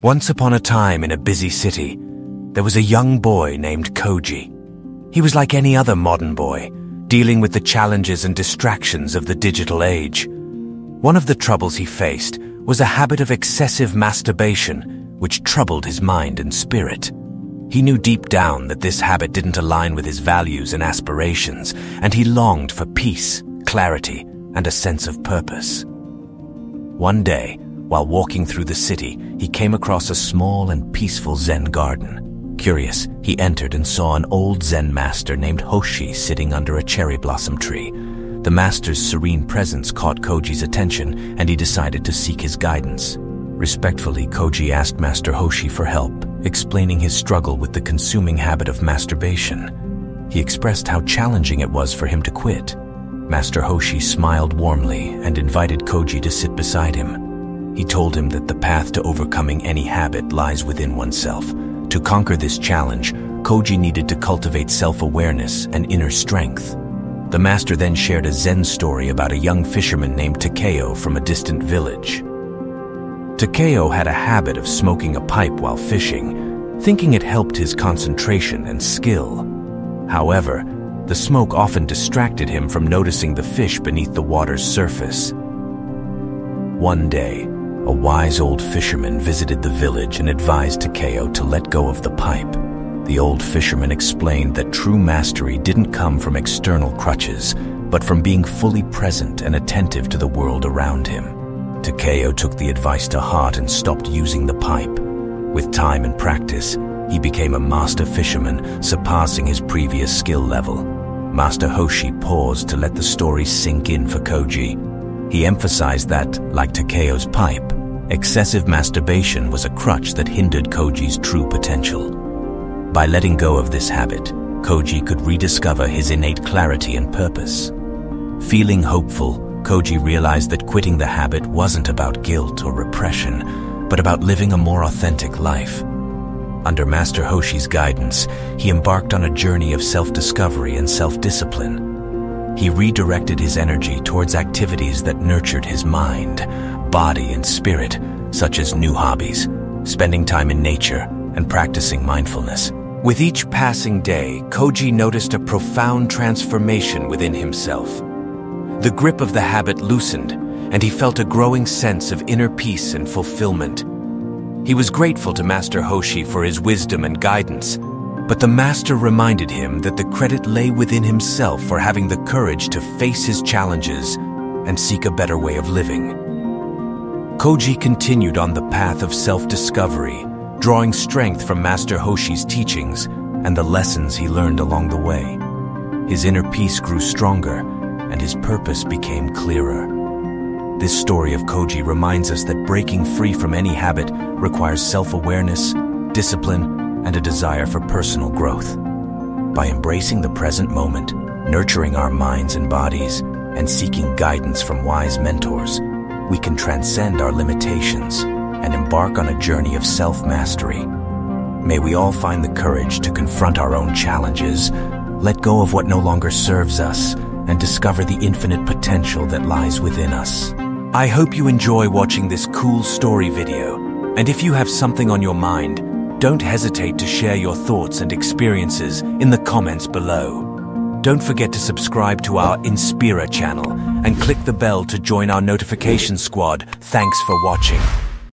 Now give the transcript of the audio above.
Once upon a time in a busy city, there was a young boy named Koji. He was like any other modern boy, dealing with the challenges and distractions of the digital age. One of the troubles he faced was a habit of excessive masturbation, which troubled his mind and spirit. He knew deep down that this habit didn't align with his values and aspirations, and he longed for peace, clarity, and a sense of purpose. One day, while walking through the city, he came across a small and peaceful Zen garden. Curious, he entered and saw an old Zen master named Hoshi sitting under a cherry blossom tree. The master's serene presence caught Koji's attention, and he decided to seek his guidance. Respectfully, Koji asked Master Hoshi for help, explaining his struggle with the consuming habit of masturbation. He expressed how challenging it was for him to quit. Master Hoshi smiled warmly and invited Koji to sit beside him. He told him that the path to overcoming any habit lies within oneself. To conquer this challenge, Koji needed to cultivate self-awareness and inner strength. The master then shared a Zen story about a young fisherman named Takeo from a distant village. Takeo had a habit of smoking a pipe while fishing, thinking it helped his concentration and skill. However, the smoke often distracted him from noticing the fish beneath the water's surface. One day, a wise old fisherman visited the village and advised Takeo to let go of the pipe. The old fisherman explained that true mastery didn't come from external crutches, but from being fully present and attentive to the world around him. Takeo took the advice to heart and stopped using the pipe. With time and practice, he became a master fisherman, surpassing his previous skill level. Master Hoshi paused to let the story sink in for Koji. He emphasized that, like Takeo's pipe, Excessive masturbation was a crutch that hindered Koji's true potential. By letting go of this habit, Koji could rediscover his innate clarity and purpose. Feeling hopeful, Koji realized that quitting the habit wasn't about guilt or repression, but about living a more authentic life. Under Master Hoshi's guidance, he embarked on a journey of self-discovery and self-discipline. He redirected his energy towards activities that nurtured his mind, body and spirit, such as new hobbies, spending time in nature, and practicing mindfulness. With each passing day, Koji noticed a profound transformation within himself. The grip of the habit loosened, and he felt a growing sense of inner peace and fulfillment. He was grateful to Master Hoshi for his wisdom and guidance, but the Master reminded him that the credit lay within himself for having the courage to face his challenges and seek a better way of living. Koji continued on the path of self-discovery, drawing strength from Master Hoshi's teachings and the lessons he learned along the way. His inner peace grew stronger, and his purpose became clearer. This story of Koji reminds us that breaking free from any habit requires self-awareness, discipline, and a desire for personal growth. By embracing the present moment, nurturing our minds and bodies, and seeking guidance from wise mentors, we can transcend our limitations and embark on a journey of self-mastery. May we all find the courage to confront our own challenges, let go of what no longer serves us, and discover the infinite potential that lies within us. I hope you enjoy watching this cool story video, and if you have something on your mind, don't hesitate to share your thoughts and experiences in the comments below. Don't forget to subscribe to our Inspira channel and click the bell to join our notification squad. Thanks for watching.